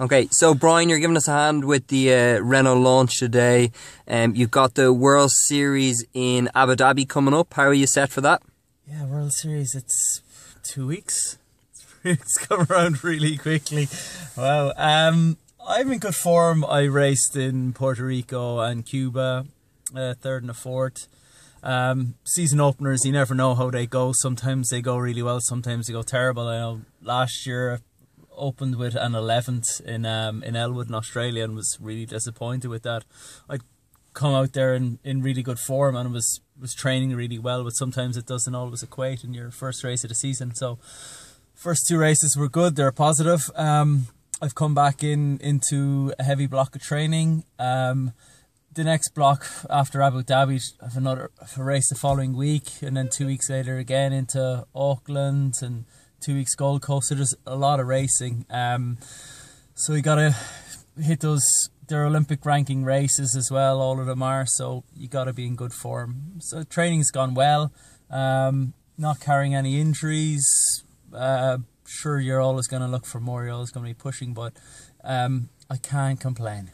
Okay, so Bryan, you're giving us a hand with the uh, Renault launch today. Um, you've got the World Series in Abu Dhabi coming up. How are you set for that? Yeah, World Series. It's two weeks. It's come around really quickly. Wow. Um, I'm in good form. I raced in Puerto Rico and Cuba, uh, third and a fourth. Um, season openers, you never know how they go. Sometimes they go really well, sometimes they go terrible. I know last year opened with an 11th in um, in Elwood in Australia and was really disappointed with that. I'd come out there in, in really good form and was was training really well, but sometimes it doesn't always equate in your first race of the season. So first two races were good; they're positive. Um, I've come back in into a heavy block of training. Um, the next block after Abu Dhabi, I have another a race the following week, and then two weeks later again into Auckland and two weeks Gold Coast. So there's a lot of racing. Um, so you gotta hit those their Olympic ranking races as well. All of them are. So you gotta be in good form. So training's gone well. Um, not carrying any injuries. Uh, sure, you're always gonna look for more. You're always gonna be pushing, but um, I can't complain.